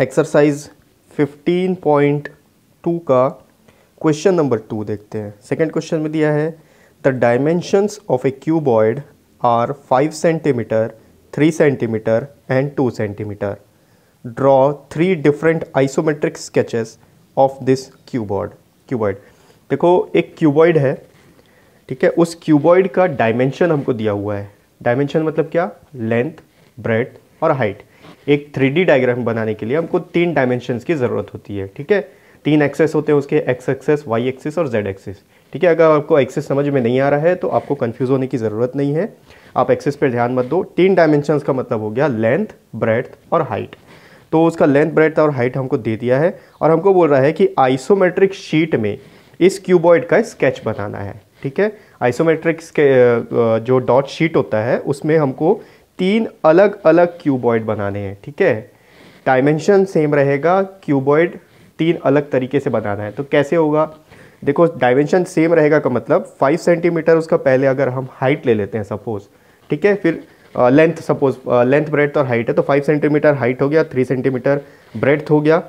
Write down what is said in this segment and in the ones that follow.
Exercise 15.2 का question number two देखते हैं। सेकंड क्वेश्चन में दिया है the dimensions of a cuboid are 5 centimetre 3 centimetre and 2 centimetre draw three different isometric sketches of this cuboid cuboid देखो, एक cuboid है, ठीक है? उस क्यूबॉइड का डायमेंशन हमको दिया हुआ है। डायमेंशन मतलब क्या? लेंथ ब्रेड और हाइट एक थ्री डायग्राम बनाने के लिए हमको तीन डायमेंशंस की ज़रूरत होती है, ठीक है? तीन एक्सेस होते हैं उसके एक्स एक्सेस वाई एक्सेस और जेड एक्सेस ठीक है? अगर आपको एक्सेस समझ में नहीं आ रहा है तो आपको कन्फ्यूज़ होने की ज़रूरत नहीं है। आप एक्सेस पर ध्यान मत दो। तीन डायमेंशंस का मतलब हो गया लेंथ ब्रेथ और हाइट तो उसका लेंथ ब्रेथ और हाइट हमको दे दिया है और हमको बोल रहा है कि आइसोमेट्रिक शीट में इस क्यूबॉइड का स्केच बनाना है, ठीक है? आइसोमेट्रिक जो डॉट शीट होता है, उसमें हमको तीन अलग अलग क्यूबॉइड बनाने हैं, ठीक है? डायमेंशन सेम रहेगा, क्यूबॉइड तीन अलग तरीके से बनाना है। तो कैसे होगा? देखो डायमेंशन सेम रहेगा का मतलब फाइव सेंटीमीटर उसका पहले अगर हम हाइट ले लेते हैं सपोज़ ठीक है? फिर लेंथ सपोज़ लेंथ ब्रेथ और हाइट है तो फाइव सेंटीमीटर हाइट हो गया थ्री सेंटीमीटर ब्रेथ हो गया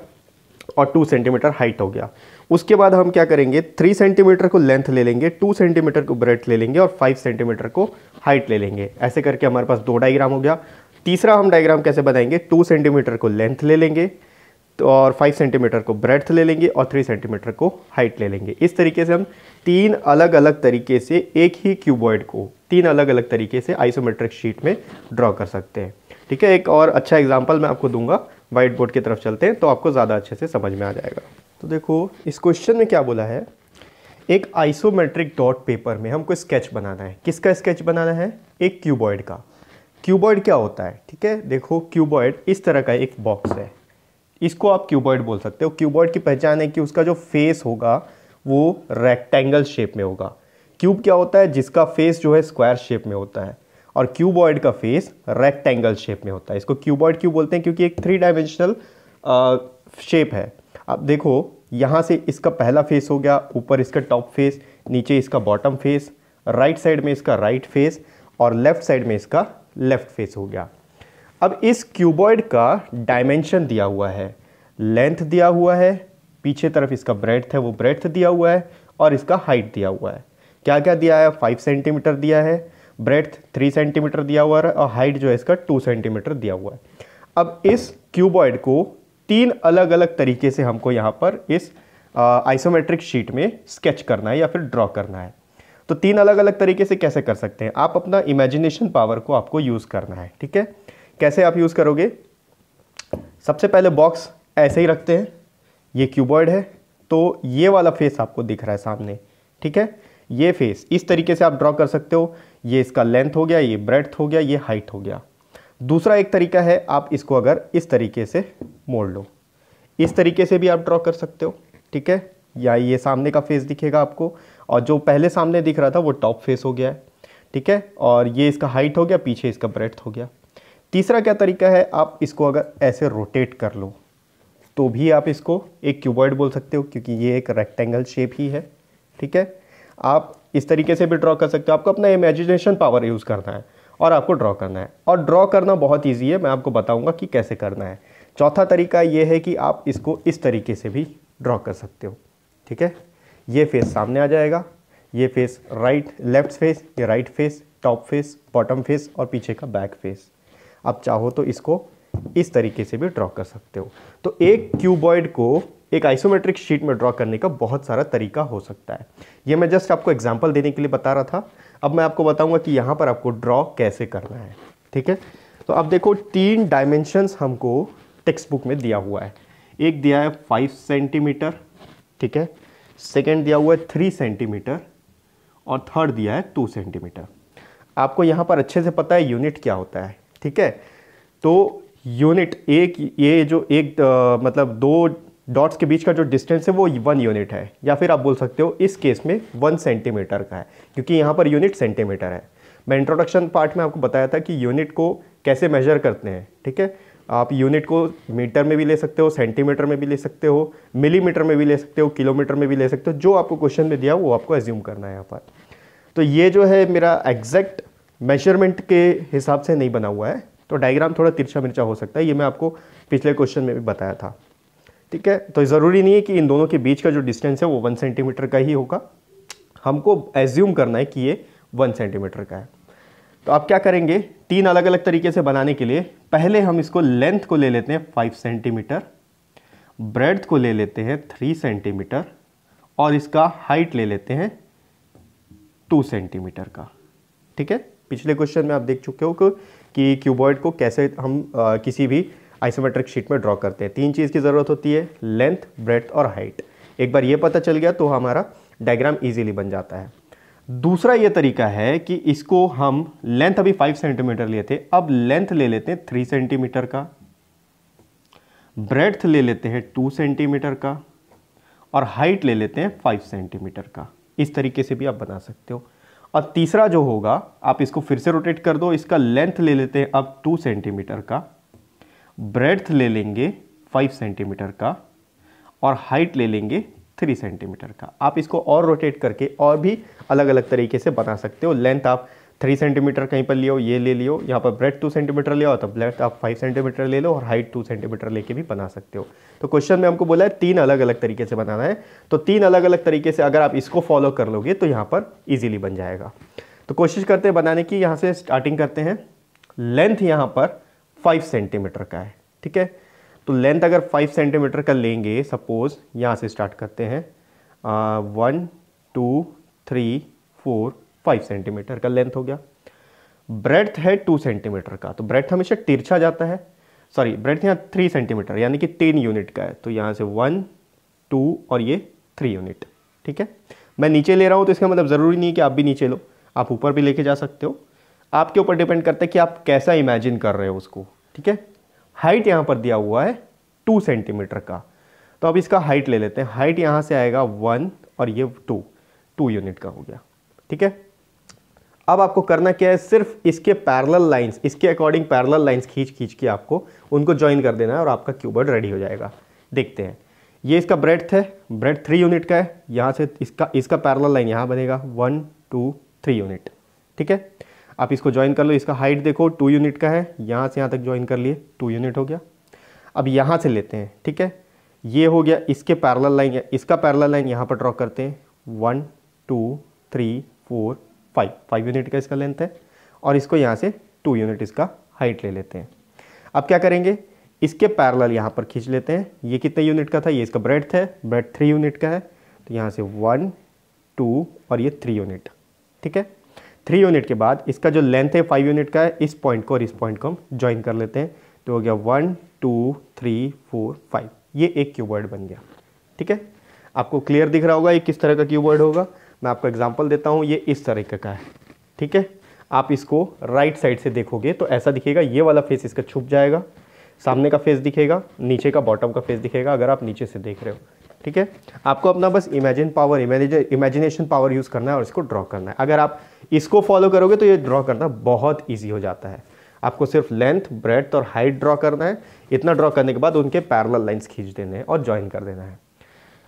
और टू सेंटीमीटर हाइट हो गया। उसके बाद हम क्या करेंगे? थ्री सेंटीमीटर को लेंथ ले लेंगे टू सेंटीमीटर को ब्रेथ ले लेंगे और फाइव सेंटीमीटर को हाइट ले लेंगे। ऐसे करके हमारे पास दो डायग्राम हो गया। तीसरा हम डायग्राम कैसे बनाएँगे? टू सेंटीमीटर को लेंथ ले लेंगे तो और फाइव सेंटीमीटर को ब्रेथ ले लेंगे और थ्री सेंटीमीटर को हाइट ले लेंगे। इस तरीके से हम तीन अलग अलग तरीके से एक ही क्यूबॉइड को, तीन अलग अलग तरीके से आइसोमेट्रिक शीट में ड्रॉ कर सकते हैं। ठीक है? एक और अच्छा एग्ज़ाम्पल मैं आपको दूँगा व्हाइट बोर्ड की तरफ़ चलते हैं तो आपको ज़्यादा अच्छे से समझ में आ जाएगा। तो देखो, इस क्वेश्चन में क्या बोला है? एक आइसोमेट्रिक डॉट पेपर में हमको स्केच बनाना है। किसका स्केच बनाना है? एक क्यूबॉइड का। क्यूबॉइड क्या होता है? ठीक है, देखो क्यूबॉइड इस तरह का एक बॉक्स है। इसको आप क्यूबॉइड बोल सकते हो। क्यूबॉइड की पहचान है कि उसका जो फेस होगा, वो रेक्टेंगल शेप में होगा। क्यूब क्या होता है? जिसका फेस जो है स्क्वायर शेप में होता है। और क्यूबॉइड का फेस रेक्टेंगल शेप में होता है। इसको क्यूबॉइड क्यों बोलते हैं? क्योंकि एक थ्री डायमेंशनल शेप है। अब देखो यहाँ से इसका पहला फेस हो गया, ऊपर इसका टॉप फेस नीचे इसका बॉटम फेस राइट साइड में इसका राइट फेस और लेफ़्ट साइड में इसका लेफ़्ट फेस हो गया। अब इस क्यूबॉइड का डायमेंशन दिया हुआ है। लेंथ दिया हुआ है, पीछे तरफ़ इसका ब्रेथ है, वो ब्रेथ दिया हुआ है और इसका हाइट दिया हुआ है। क्या क्या दिया है? फाइव सेंटीमीटर दिया है ब्रेथ थ्री सेंटीमीटर दिया हुआ है और हाइट जो है इसका टू सेंटीमीटर दिया हुआ है। अब इस क्यूबॉइड को तीन अलग अलग तरीके से हमको यहाँ पर इस आइसोमेट्रिक शीट में स्केच करना है या फिर ड्रॉ करना है। तो तीन अलग अलग तरीके से कैसे कर सकते हैं? आप अपना इमेजिनेशन पावर को आपको यूज़ करना है, ठीक है? कैसे आप यूज़ करोगे? सबसे पहले बॉक्स ऐसे ही रखते हैं। ये क्यूबॉइड है तो ये वाला फेस आपको दिख रहा है सामने, ठीक है? ये फेस इस तरीके से आप ड्रॉ कर सकते हो। ये इसका लेंथ हो गया, ये ब्रेथ हो गया, ये हाइट हो गया। दूसरा एक तरीका है, आप इसको अगर इस तरीके से मोड़ लो। इस तरीके से भी आप ड्रॉ कर सकते हो, ठीक है? या ये सामने का फेस दिखेगा आपको, और जो पहले सामने दिख रहा था, वो टॉप फेस हो गया है, ठीक है? और ये इसका हाइट हो गया, पीछे इसका ब्रेथ हो गया। तीसरा क्या तरीका है? आप इसको अगर ऐसे रोटेट कर लो तो भी आप इसको एक क्यूबॉइड बोल सकते हो, क्योंकि ये एक रेक्टेंगल शेप ही है, ठीक है? आप इस तरीके से भी ड्रॉ कर सकते हो। आपको अपना इमेजिनेशन पावर यूज़ करना है, और आपको ड्रॉ करना है। और ड्रॉ करना बहुत ईजी है, मैं आपको बताऊँगा कि कैसे करना है। चौथा तरीका ये है कि आप इसको इस तरीके से भी ड्रॉ कर सकते हो, ठीक है? ये फेस सामने आ जाएगा, ये फेस राइट लेफ़्ट फेस ये right face top face bottom face और पीछे का बैक फेस आप चाहो तो इसको इस तरीके से भी ड्रॉ कर सकते हो। तो एक क्यूबॉइड को एक आइसोमेट्रिक शीट में ड्रॉ करने का बहुत सारा तरीका हो सकता है। ये मैं जस्ट आपको एग्ज़ाम्पल देने के लिए बता रहा था। अब मैं आपको बताऊँगा कि यहाँ पर आपको ड्रॉ कैसे करना है, ठीक है? तो अब देखो, तीन डायमेंशंस हमको टेक्स्ट बुक में दिया हुआ है। एक दिया है फाइव सेंटीमीटर ठीक है? सेकेंड दिया हुआ है थ्री सेंटीमीटर और थर्ड दिया है टू सेंटीमीटर आपको यहाँ पर अच्छे से पता है यूनिट क्या होता है ठीक है? तो यूनिट एक ये जो एक आ, मतलब दो डॉट्स के बीच का जो डिस्टेंस है वो वन यूनिट है या फिर आप बोल सकते हो इस केस में वन सेंटीमीटर का है क्योंकि यहाँ पर यूनिट सेंटीमीटर है। मैं इंट्रोडक्शन पार्ट में आपको बताया था कि यूनिट को कैसे मेजर करते हैं ठीक है? आप यूनिट को मीटर में भी ले सकते हो सेंटीमीटर में भी ले सकते हो मिलीमीटर में भी ले सकते हो किलोमीटर में भी ले सकते हो, जो आपको क्वेश्चन में दिया वो आपको एज्यूम करना है यहाँ पर। तो ये जो है मेरा एग्जैक्ट मेज़रमेंट के हिसाब से नहीं बना हुआ है। तो डायग्राम थोड़ा तिरछा मिर्चा हो सकता है, ये मैं आपको पिछले क्वेश्चन में भी बताया था। ठीक है? तो ज़रूरी नहीं है कि इन दोनों के बीच का जो डिस्टेंस है वो वन सेंटीमीटर का ही होगा। हमको एज्यूम करना है कि ये वन सेंटीमीटर का है। तो आप क्या करेंगे? तीन अलग अलग तरीके से बनाने के लिए पहले हम इसको लेंथ को ले लेते हैं फाइव सेंटीमीटर ब्रेड को ले लेते हैं थ्री सेंटीमीटर और इसका हाइट ले लेते हैं टू सेंटीमीटर का। ठीक है? पिछले क्वेश्चन में आप देख चुके हो कि क्यूबॉइड को कैसे हम आ, किसी भी आइसोमेट्रिक शीट में ड्रॉ करते हैं। तीन चीज़ की ज़रूरत होती है लेंथ ब्रेथ और हाइट। एक बार ये पता चल गया तो हमारा डायग्राम इजीली बन जाता है। दूसरा ये तरीका है कि इसको हम लेंथ अभी फाइव सेंटीमीटर लिए थे, अब लेंथ ले लेते हैं थ्री सेंटीमीटर का। ब्रेथ ले लेते हैं टू सेंटीमीटर का और हाइट ले लेते हैं फाइव सेंटीमीटर का। इस तरीके से भी आप बना सकते हो। और तीसरा जो होगा, आप इसको फिर से रोटेट कर दो, इसका लेंथ ले लेते हैं अब टू सेंटीमीटर का। ब्रेथ ले लेंगे फाइव सेंटीमीटर का और हाइट ले लेंगे थ्री सेंटीमीटर का। आप इसको और रोटेट करके और भी अलग अलग तरीके से बना सकते हो। लेंथ आप थ्री सेंटीमीटर कहीं पर लियो, ये ले लियो। यहाँ पर ब्रेड टू सेंटीमीटर लिया तो ब्रेड आप फाइव सेंटीमीटर ले लो और हाइट टू सेंटीमीटर लेके भी बना सकते हो। तो क्वेश्चन में हमको बोला है, तीन अलग अलग तरीके से बनाना है। तो तीन अलग अलग तरीके से अगर आप इसको फॉलो कर लोगे तो यहाँ पर ईजिली बन जाएगा। तो कोशिश करते हैं बनाने की। यहाँ से स्टार्टिंग करते हैं। लेंथ यहाँ पर फाइव सेंटीमीटर का है, ठीक है? तो लेंथ अगर फाइव सेंटीमीटर का लेंगे सपोज़ यहाँ से स्टार्ट करते हैं one two three four five centimetre का लेंथ हो गया। ब्रेथ है टू सेंटीमीटर का तो ब्रेथ हमेशा तिरछा जाता है। सॉरी ब्रेथ यहाँ थ्री सेंटीमीटर यानी कि तीन यूनिट का है। तो यहाँ से वन टू और ये थ्री यूनिट ठीक है? मैं नीचे ले रहा हूँ तो इसका मतलब ज़रूरी नहीं है कि आप भी नीचे लो, आप ऊपर भी लेके जा सकते हो। आपके ऊपर डिपेंड करता है कि आप कैसा इमेजिन कर रहे हो उसको, ठीक है? हाइट यहाँ पर दिया हुआ है टू सेंटीमीटर का। तो अब इसका हाइट ले लेते हैं। हाइट यहाँ से आएगा वन और ये टू। टू यूनिट का हो गया। ठीक है? अब आपको करना क्या है? सिर्फ़ इसके पैरेलल लाइंस, इसके अकॉर्डिंग पैरेलल लाइंस खींच खींच के आपको उनको ज्वाइन कर देना है और आपका क्यूबर्ड रेडी हो जाएगा। देखते हैं। ये इसका ब्रेड है। ब्रेड थ्री यूनिट का है। यहाँ से इसका इसका पैरेलल लाइन यहाँ बनेगा। One, two, three unit. ठीक है? आप इसको ज्वाइन कर लो, इसका हाइट देखो टू यूनिट का है, यहाँ से यहाँ तक ज्वाइन कर लिए टू यूनिट हो गया। अब यहाँ से लेते हैं, ठीक है? ये हो गया, इसके पैरल लाइन इसका पैरल लाइन यहाँ पर ड्रॉ करते हैं। One two three four five five unit का इसका लेंथ है और इसको यहाँ से टू यूनिट इसका हाइट ले लेते हैं। अब क्या करेंगे? इसके पैरल यहाँ पर खींच लेते हैं। ये कितने यूनिट का था? ये इसका ब्रेड है। ब्रेड थ्री यूनिट का है। तो यहाँ से वन टू और ये थ्री यूनिट ठीक है? थ्री यूनिट के बाद इसका जो लेंथ है फाइव यूनिट का है, इस पॉइंट को और इस पॉइंट को हम ज्वाइन कर लेते हैं। तो हो गया one two three four five ये एक क्यूबर्ड बन गया। ठीक है? आपको क्लियर दिख रहा होगा ये किस तरह का क्यूबर्ड होगा। मैं आपको एग्ज़ाम्पल देता हूँ, ये इस तरीके का है। ठीक है? आप इसको राइट साइड से देखोगे तो ऐसा दिखेगा, ये वाला फेस इसका छुप जाएगा। सामने का फेस दिखेगा, नीचे का बॉटम का फेस दिखेगा, अगर आप नीचे से देख रहे हो। ठीक है? आपको अपना बस imagine power imagination power use करना है और इसको ड्रॉ करना है। अगर आप इसको फॉलो करोगे तो ये ड्रॉ करना बहुत ईजी हो जाता है। आपको सिर्फ़ लेंथ ब्रेथ और हाइट ड्रॉ करना है। इतना ड्रॉ करने के बाद उनके पैरल लाइन्स खींच देने हैं और ज्वाइन कर देना है।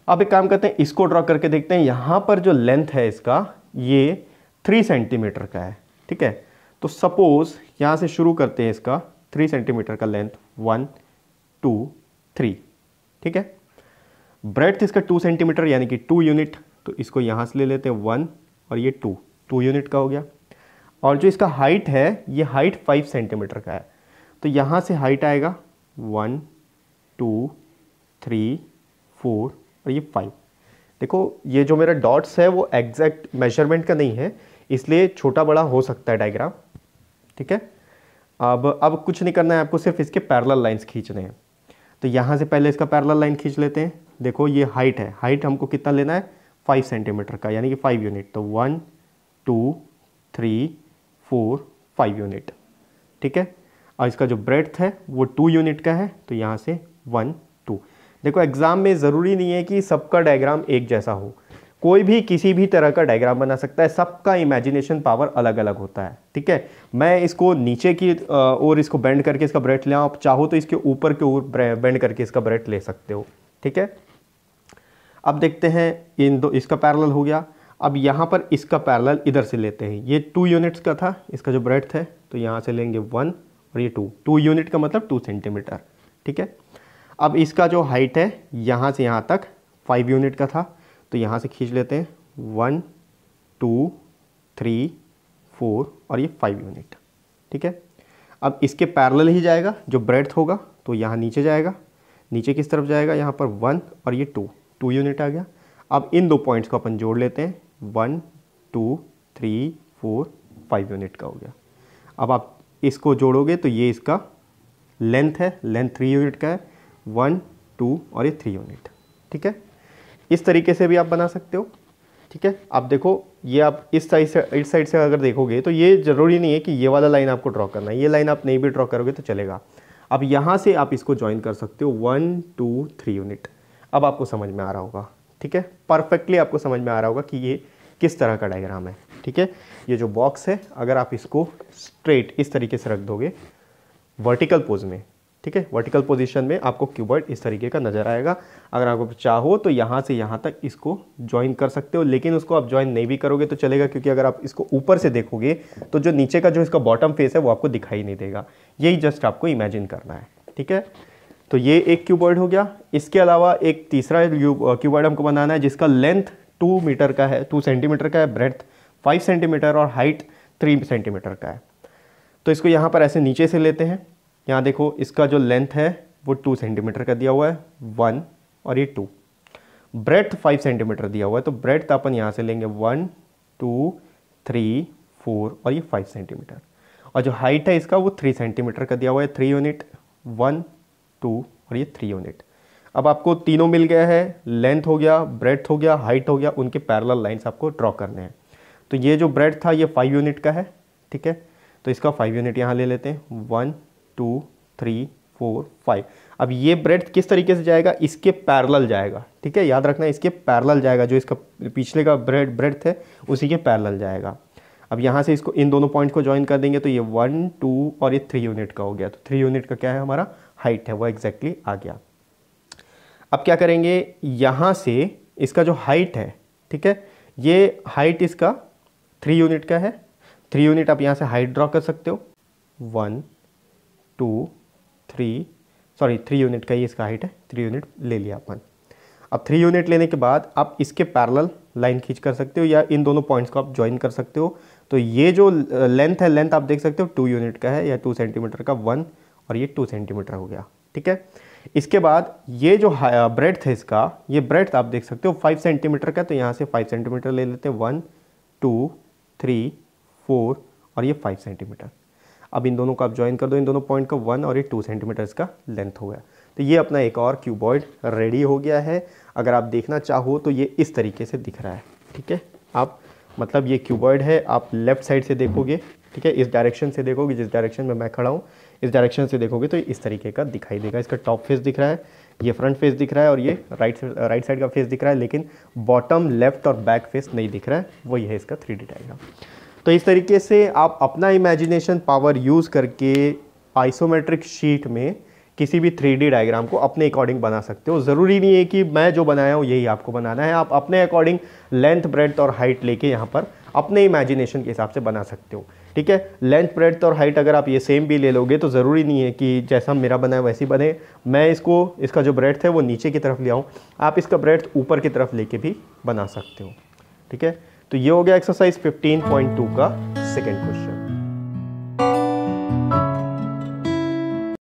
अब एक काम करते हैं, इसको ड्रॉ करके देखते हैं। यहाँ पर जो लेंथ है इसका, ये थ्री सेंटीमीटर का है। ठीक है? तो सपोज़ यहाँ से शुरू करते हैं इसका थ्री सेंटीमीटर का लेंथ वन टू थ्री ठीक है? ब्रेथ इसका टू सेंटीमीटर यानी कि टू यूनिट तो इसको यहाँ से ले लेते हैं वन और ये टू टू यूनिट का हो गया। और जो इसका हाइट है, ये हाइट फाइव सेंटीमीटर का है। तो यहाँ से हाइट आएगा वन टू थ्री फोर और ये फाइव देखो, ये जो मेरा डॉट्स है, वो एग्जैक्ट मेज़रमेंट का नहीं है। इसलिए छोटा बड़ा हो सकता है डायग्राम ठीक है? अब अब कुछ नहीं करना है, आपको सिर्फ़ इसके पैरल लाइन्स खींचने हैं। तो यहाँ से पहले इसका पैरल लाइन खींच लेते हैं। देखो ये हाइट है। हाइट हमको कितना लेना है? फाइव सेंटीमीटर का, यानी कि फाइव यूनिट तो one two three four five unit ठीक है? और इसका जो ब्रेथ है, वो टू यूनिट का है तो यहाँ से वन टू देखो एग्ज़ाम में ज़रूरी नहीं है कि सबका डायग्राम एक जैसा हो। कोई भी किसी भी तरह का डायग्राम बना सकता है। सबका इमेजिनेशन पावर अलग अलग होता है। ठीक है? मैं इसको नीचे की और इसको बेंड करके इसका ब्रेड ले आप चाहो तो इसके ऊपर के ऊपर बेंड करके इसका ब्रेड ले सकते हो। ठीक है? अब देखते हैं, इन दो, इसका पैरेलल हो गया। अब यहाँ पर इसका पैरेलल इधर से लेते हैं। ये टू यूनिट्स का था, इसका जो ब्रेड है तो यहाँ से लेंगे वन और ये टू टू यूनिट का मतलब टू सेंटीमीटर ठीक है? अब इसका जो हाइट है, यहाँ से यहाँ तक फाइव यूनिट का था तो यहाँ से खींच लेते हैं। वन टू थ्री फोर और ये फाइव यूनिट ठीक है? अब इसके पैरेलल ही जाएगा, जो ब्रेड्थ होगा तो यहाँ नीचे जाएगा। नीचे किस तरफ़ जाएगा? यहाँ पर वन और ये टू टू यूनिट आ गया। अब इन दो पॉइंट्स को अपन जोड़ लेते हैं। One two three four five unit का हो गया। अब आप इसको जोड़ोगे तो ये इसका लेंथ है। लेंथ थ्री यूनिट का है। वन टू और ये थ्री यूनिट ठीक है? इस तरीके से भी आप बना सकते हो। ठीक है? आप देखो, ये आप इस साइड से, इस साइड से अगर देखोगे तो ये ज़रूरी नहीं है कि ये वाला लाइन आपको ड्रॉ करना है। ये लाइन आप नहीं भी ड्रॉ करोगे तो चलेगा। अब यहाँ से आप इसको ज्वाइन कर सकते हो। वन टू थ्री यूनिट अब आपको समझ में आ रहा होगा, ठीक है? परफेक्टली आपको समझ में आ रहा होगा कि ये किस तरह का डायग्राम है, ठीक है? ये जो बॉक्स है, अगर आप इसको स्ट्रेट इस तरीके से रख दोगे वर्टिकल पोज में, ठीक है? वर्टिकल पोजीशन में आपको क्यूबर्ड इस तरीके का नज़र आएगा। अगर आप चाहो तो यहाँ से यहाँ तक इसको ज्वाइन कर सकते हो, लेकिन उसको आप ज्वाइन नहीं भी करोगे तो चलेगा, क्योंकि अगर आप इसको ऊपर से देखोगे तो जो नीचे का जो इसका बॉटम फेस है वो आपको दिखाई नहीं देगा। यही जस्ट आपको इमेजिन करना है, ठीक है? तो ये एक क्यूबर्ड हो गया। इसके अलावा एक तीसरा क्यूबर्ड हमको बनाना है, जिसका लेंथ टू मीटर का है, टू सेंटीमीटर का है ब्रेथ फाइव सेंटीमीटर और हाइट थ्री सेंटीमीटर का है। तो इसको यहाँ पर ऐसे नीचे से लेते हैं। यहाँ देखो, इसका जो लेंथ है, वो टू सेंटीमीटर का दिया हुआ है, वन और ये टू। ब्रेथ फाइव सेंटीमीटर दिया हुआ है तो ब्रेथ अपन यहाँ से लेंगे, वन, टू, थ्री, फोर और ये फाइव सेंटीमीटर। और जो हाइट है इसका, वो थ्री सेंटीमीटर का दिया हुआ है, थ्री यूनिट, वन टू और ये थ्री यूनिट अब आपको तीनों मिल गया है लेंथ हो गया ब्रेथ हो गया हाइट हो गया, उनके पैरल लाइन्स आपको ड्रॉ करने हैं. तो ये जो ब्रेड था, ये फाइव यूनिट का है, ठीक है? तो इसका फाइव यूनिट यहाँ ले लेते हैं. One two three four five अब ये ब्रेड किस तरीके से जाएगा? इसके पैरल जाएगा, ठीक है? याद रखना, इसके पैरल जाएगा, जो इसका पिछले का ब्रेड ब्रेड है, उसी के पैरल जाएगा. अब यहाँ से इसको, इन दोनों पॉइंट को ज्वाइन कर देंगे तो ये वन टू और ये थ्री यूनिट का हो गया। तो थ्री यूनिट का क्या है हमारा? हाइट है, वो एग्जैक्टली exactly आ गया। अब क्या करेंगे? यहाँ से इसका जो हाइट है, ठीक है? ये हाइट इसका थ्री यूनिट का है। थ्री यूनिट आप यहाँ से हाइट ड्रॉ कर सकते हो। One two three sorry three unit का ही इसका हाइट है। थ्री यूनिट ले लिया अपन। अब थ्री यूनिट लेने के बाद आप इसके पैरल लाइन खींच कर सकते हो या इन दोनों पॉइंट्स को आप ज्वाइन कर सकते हो। तो ये जो लेंथ है लेंथ आप देख सकते हो टू यूनिट का है, या टू सेंटीमीटर का वन और ये टू सेंटीमीटर हो गया, ठीक है? इसके बाद ये जो ब्रेड है इसका, ये ब्रेड आप देख सकते हो फाइव सेंटीमीटर का तो यहाँ से फाइव सेंटीमीटर ले लेते हैं वन टू थ्री फोर और ये फाइव सेंटीमीटर अब इन दोनों को आप ज्वाइन कर दो, इन दोनों पॉइंट का वन और ये टू सेंटीमीटर इसका लेंथ हो गया। तो ये अपना एक और क्यूबॉइड रेडी हो गया है। अगर आप देखना चाहो तो ये इस तरीके से दिख रहा है, ठीक है? आप मतलब ये क्यूबॉइड है, आप लेफ़्ट साइड से देखोगे, ठीक है, इस डायरेक्शन से देखोगे, जिस डायरेक्शन में मैं खड़ा हूँ, इस डायरेक्शन से देखोगे तो इस तरीके का दिखाई देगा। इसका टॉप फेस दिख रहा है, ये फ्रंट फेस दिख रहा है और ये राइट राइट साइड का फेस दिख रहा है, लेकिन बॉटम लेफ़्ट और बैक फेस नहीं दिख रहा है। वही है इसका थ्री डायग्राम तो इस तरीके से आप अपना इमेजिनेशन पावर यूज़ करके आइसोमेट्रिक शीट में किसी भी थ्री डायग्राम को अपने अकॉर्डिंग बना सकते हो। ज़रूरी नहीं है कि मैं जो बनाया हूँ, यही आपको बनाना है। आप अपने अकॉर्डिंग लेंथ ब्रेथ और हाइट लेके यहाँ पर अपने इमेजिनेशन के हिसाब से बना सकते हो। ठीक है? लेंथ ब्रेथ और हाइट अगर आप ये सेम भी ले लोगे तो ज़रूरी नहीं है कि जैसा मेरा बना है वैसी बने। मैं इसको, इसका जो ब्रेथ है, वो नीचे की तरफ़ ले आऊँ आप इसका ब्रेथ ऊपर की तरफ़ लेके भी बना सकते हो। ठीक है? तो ये हो गया एक्सरसाइज 15.2 का सेकेंड क्वेश्चन।